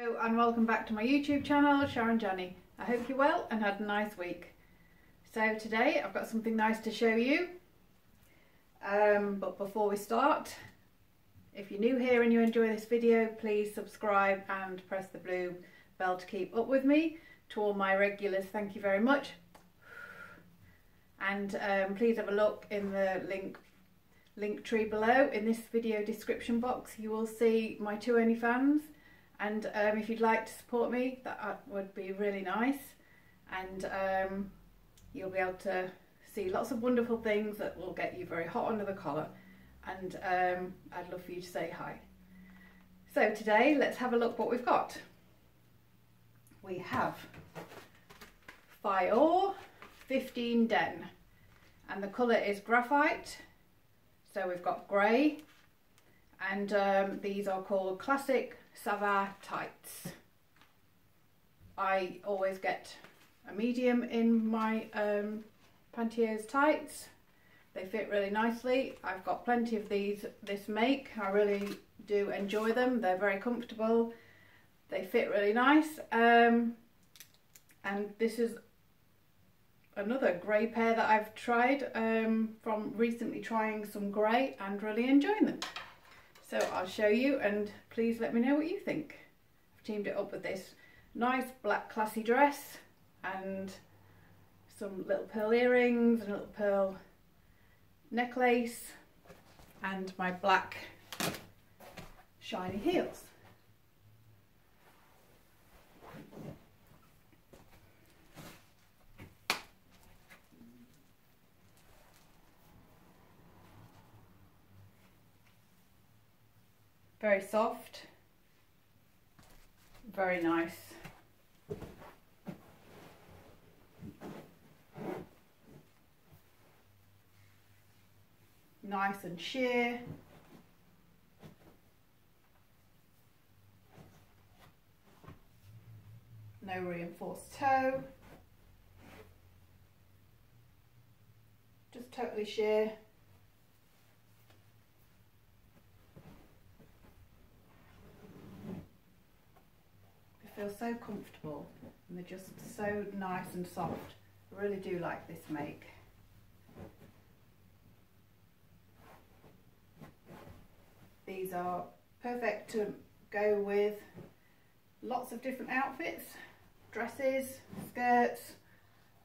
Hello and welcome back to my YouTube channel, Sharon Janney. I hope you're well and had a nice week. So today I've got something nice to show you. Um, but before we start, if you're new here and you enjoy this video, please subscribe and press the blue bell to keep up with me. To all my regulars, thank you very much. And um, please have a look in the link link tree below in this video description box. You will see my two OnlyFans and um, if you'd like to support me that would be really nice. And um, you'll be able to see lots of wonderful things that will get you very hot under the collar. And um, I'd love for you to say hi. So today let's have a look what we've got. We have Fiore 15 Den. And the colour is graphite. So we've got grey. And um, these are called classic Savard tights. I always get a medium in my um, pantyhose tights. They fit really nicely. I've got plenty of these this make. I really do enjoy them. They're very comfortable. They fit really nice. Um, and this is another grey pair that I've tried um, from recently trying some grey and really enjoying them. So I'll show you and please let me know what you think. I've teamed it up with this nice black classy dress and some little pearl earrings and a little pearl necklace and my black shiny heels. Very soft, very nice. Nice and sheer. No reinforced toe. Just totally sheer. Feel so comfortable and they're just so nice and soft. I really do like this make. These are perfect to go with lots of different outfits, dresses, skirts,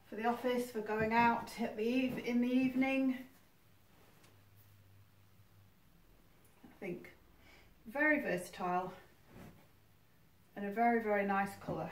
for the office, for going out at the eve in the evening. I think very versatile and a very, very nice colour.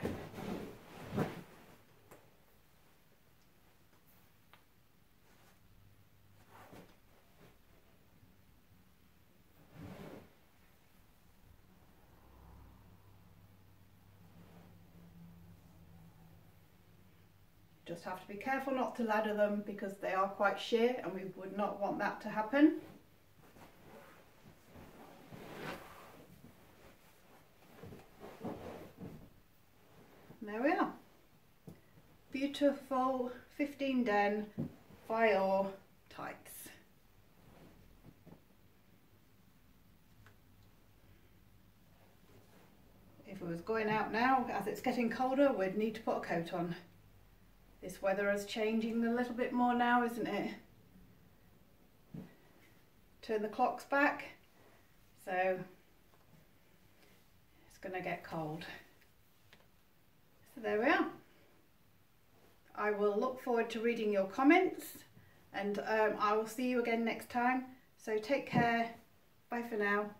Just have to be careful not to ladder them because they are quite sheer and we would not want that to happen. there we are. Beautiful 15 den Fiore tights. If I was going out now, as it's getting colder, we'd need to put a coat on. This weather is changing a little bit more now, isn't it? Turn the clocks back, so it's going to get cold. So there we are. I will look forward to reading your comments and um, I will see you again next time. So take care. Bye for now.